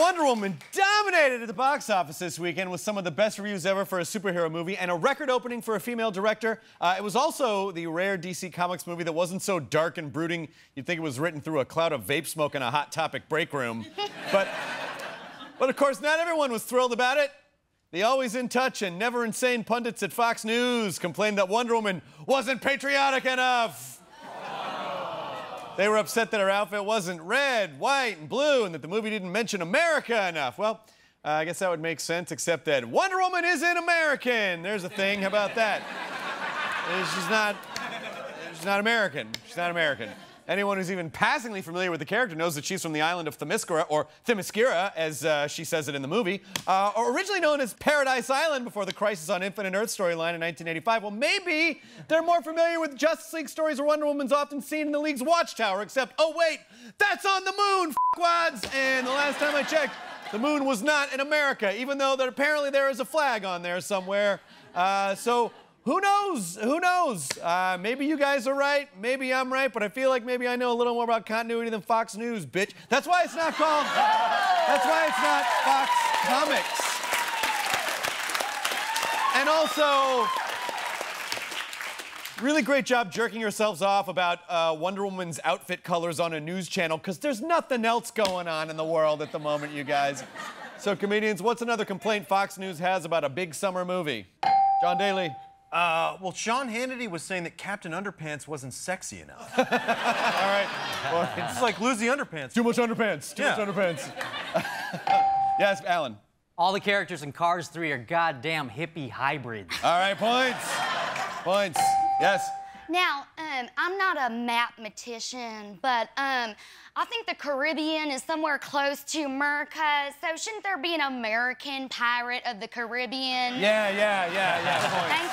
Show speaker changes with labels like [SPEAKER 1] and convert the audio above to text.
[SPEAKER 1] Wonder Woman dominated at the box office this weekend with some of the best reviews ever for a superhero movie and a record opening for a female director. Uh, it was also the rare DC Comics movie that wasn't so dark and brooding you'd think it was written through a cloud of vape smoke in a Hot Topic break room. but, but of course, not everyone was thrilled about it. The always in touch and never insane pundits at Fox News complained that Wonder Woman wasn't patriotic enough. They were upset that her outfit wasn't red, white, and blue, and that the movie didn't mention America enough. Well, uh, I guess that would make sense, except that Wonder Woman isn't American. There's a thing. How about that? She's not. She's not American. She's not American. Anyone who's even passingly familiar with the character knows that she's from the island of Themyscira, or Themyscira, as uh, she says it in the movie, uh, or originally known as Paradise Island before the Crisis on Infinite Earth storyline in 1985. Well, maybe they're more familiar with Justice League stories where Wonder Woman's often seen in the League's watchtower, except, oh wait, that's on the moon, wads! And the last time I checked, the moon was not in America, even though that apparently there is a flag on there somewhere. Uh, so who knows? Who knows? Uh, maybe you guys are right. Maybe I'm right. But I feel like maybe I know a little more about continuity than Fox News, bitch. That's why it's not called. That's why it's not Fox Comics. And also, really great job jerking yourselves off about uh, Wonder Woman's outfit colors on a news channel because there's nothing else going on in the world at the moment, you guys. So, comedians, what's another complaint Fox News has about a big summer movie? Jon Daly.
[SPEAKER 2] Uh, well, Sean Hannity was saying that Captain Underpants wasn't sexy enough.
[SPEAKER 1] All right.
[SPEAKER 2] Well, it's like lose the underpants.
[SPEAKER 1] Too much underpants. Too
[SPEAKER 2] Yeah.
[SPEAKER 1] much underpants. yes, Alan.
[SPEAKER 3] All the characters in Cars 3 are goddamn hippie hybrids.
[SPEAKER 1] All right, points. Points. Yes.
[SPEAKER 4] Now, um, I'm not a mathematician, but um, I think the Caribbean is somewhere close to America. So shouldn't there be an American pirate of the Caribbean?
[SPEAKER 1] Yeah, yeah, yeah, yeah.
[SPEAKER 4] Thank